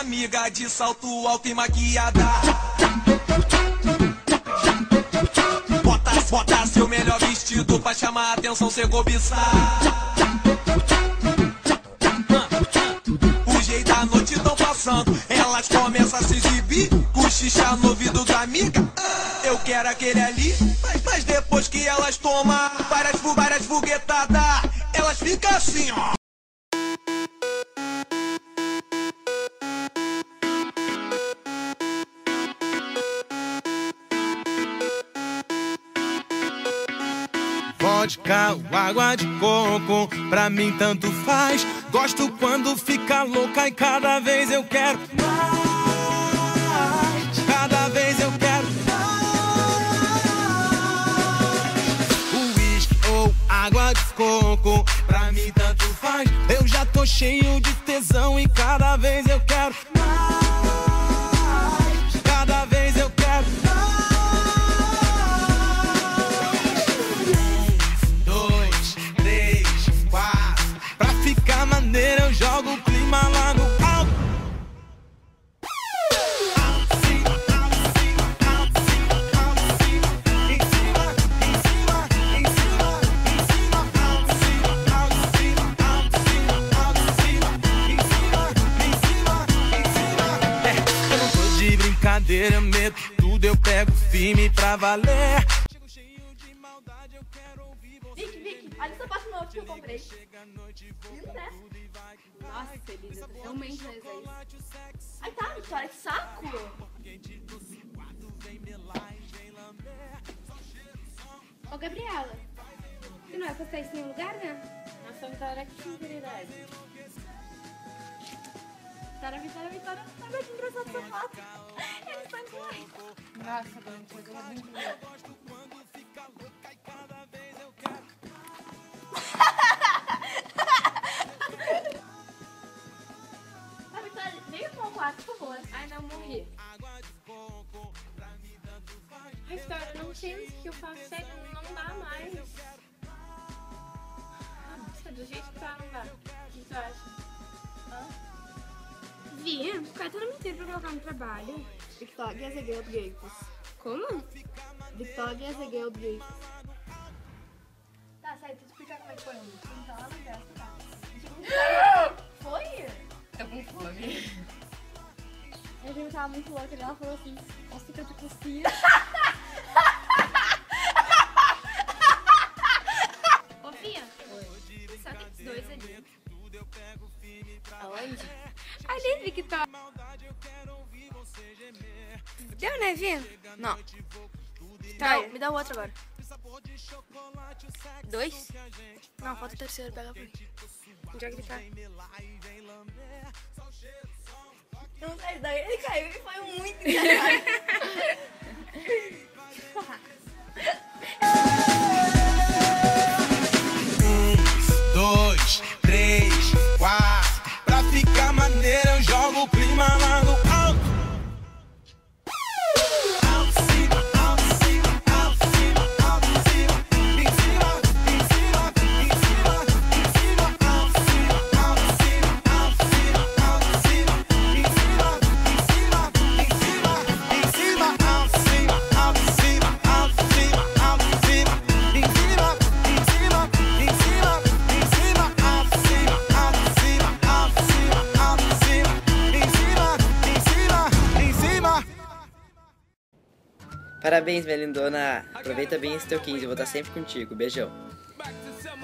amigas de salto alto e maquiada. Bota, bota seu melhor vestido pra chamar a atenção, ser cobiçar. O jeito da noite tão passando, elas começam a se exibir, cochichar no ouvido da amiga. Eu quero aquele ali, mas, mas depois que elas tomam várias, várias foguetadas, elas ficam assim, ó. Vodka ou água de coco, pra mim tanto faz. Gosto quando fica louca e cada vez eu quero mais. Cada vez eu quero mais. Uísque ou água de coco, pra mim tanto faz. Eu já tô cheio de tesão e cada vez eu quero mais. Tudo, eu pego firme pra valer. Chego cheio de maldade, eu quero ouvir você. Vicky, Vicky, olha o sapato novo que eu comprei. Lindo, né? Nossa, Elisa, realmente é isso. Ai tá, Vitória, que saco! Ô, Gabriela, você não postar isso em nenhum lugar, né? Nossa, Vitória, que sinceridade. Vitória, Vitória, Vitória. Olha que engraçado o sapato. Eles estão demais. Nossa, Dani, foi coisa muito boa. Ai, Vitória, vem pro meu quarto, por favor. Ai, não, morri. Ai, Vitória, eu não o que eu faço, não dá mais. Nossa, do jeito que tá, não dá. O que tu acha? Vi, ficar todo mundo inteiro pra colocar no trabalho. Victoria is a girl gapes. Como? Victoria is a girl gapes. Tá, sai, tu explicar como é que foi. Então ela não gasta, tá? Foi? Tô com fome. A gente tava muito louca e ela falou assim, nossa, que eu tô com frio. Ô, Fia. Só tem os dois ali. Aonde? Ali, Victor. Deu, né, Fia? Não. Tá, me dá o outro agora. dois? Não, falta o terceiro, pega pra mim. Onde é que ele tá? Não sei, daí ele caiu e foi muito engraçado. Parabéns, minha lindona. Aproveita bem esse teu 15, eu vou estar sempre contigo. Beijão.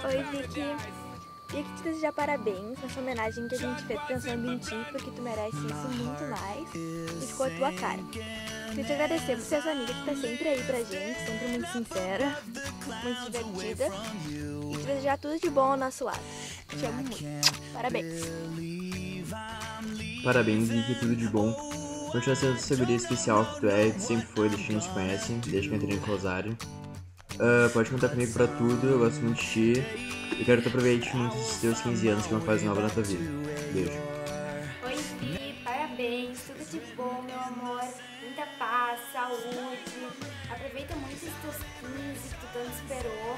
Oi, Vicky. Queria te desejar parabéns nessa homenagem que a gente fez pensando em ti, porque tu merece isso muito mais e ficou a tua cara. Queria te agradecer por ser essa amiga que tá sempre aí pra gente, sempre muito sincera, muito divertida. E te desejar tudo de bom ao nosso lado. Te amo muito. Parabéns. Parabéns, Vicky, tudo de bom. Continua sendo essa guria especial que tu é, que sempre foi, desde que nos conhecem, desde que eu entrei no Rosário. Ah, pode contar comigo pra tudo, eu gosto muito de ti. E quero que tu aproveite muito esses teus 15 anos, que é uma fase nova na tua vida. Beijo. Oi, Vi, parabéns, tudo de bom, meu amor. Muita paz, saúde. Aproveita muito esses teus 15 que tu tanto esperou.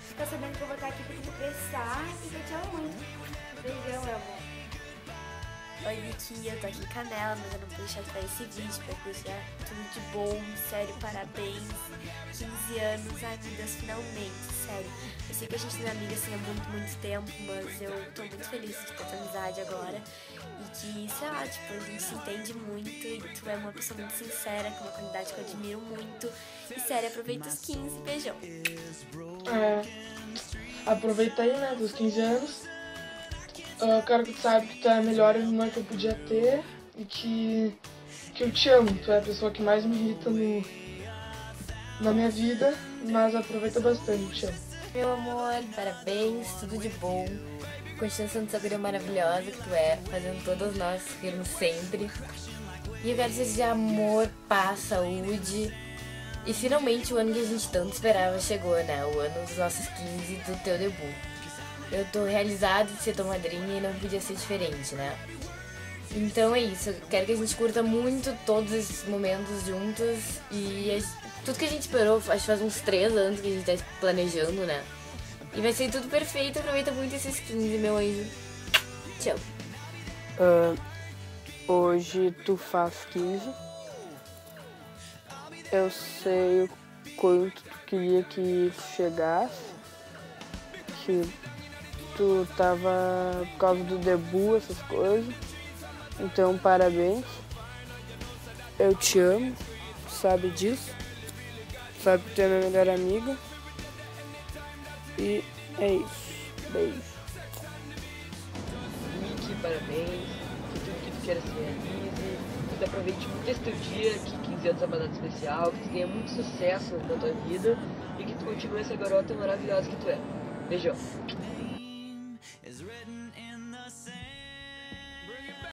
Fica sabendo que eu vou estar aqui pra te prestar e que eu te amo muito. Beijão, meu amor. Oi, Vicky, eu tô aqui em Canela, mas eu não pude deixar de fazer esse vídeo pra desejar tudo de bom, sério, parabéns. 15 anos, Deus, finalmente, sério. Eu sei que a gente não é amiga assim há muito, muito tempo, mas eu tô muito feliz de ter tua amizade agora. E que, sei lá, tipo, a gente se entende muito e tu é uma pessoa muito sincera, com uma qualidade que eu admiro muito. E sério, aproveita os 15, beijão. É, aproveita aí, né, dos 15 anos. Eu quero que tu saiba que tu é a melhor irmã que eu podia ter e que, que eu te amo. Tu é a pessoa que mais me irrita no, na minha vida, mas aproveita bastante, te amo. Meu amor, parabéns, tudo de bom. Continua sendo essa guria maravilhosa que tu é, fazendo todas nós rirmos sempre. E eu quero amor, paz, saúde. E finalmente o ano que a gente tanto esperava chegou, né? O ano dos nossos 15 do teu debut. Eu tô realizada de ser tua madrinha e não podia ser diferente, né? Então é isso, eu quero que a gente curta muito todos esses momentos juntos e a- tudo que a gente esperou, acho que faz uns três anos que a gente tá planejando, né? E vai ser tudo perfeito, aproveita muito esses 15, meu anjo. Tchau. Ah, hoje tu faz 15. Eu sei o quanto tu queria que chegasse. Que tu tava por causa do debut, essas coisas. Então parabéns. Eu te amo, sabe disso. Sabe que tu é minha melhor amiga. E é isso. Beijo. Mickey, parabéns. Que tudo que tu queira se realize. Que tu aproveite muito esse teu dia, que 15 anos é uma data especial, que tu tenha muito sucesso na tua vida e que tu continue essa garota maravilhosa que tu é. Beijão.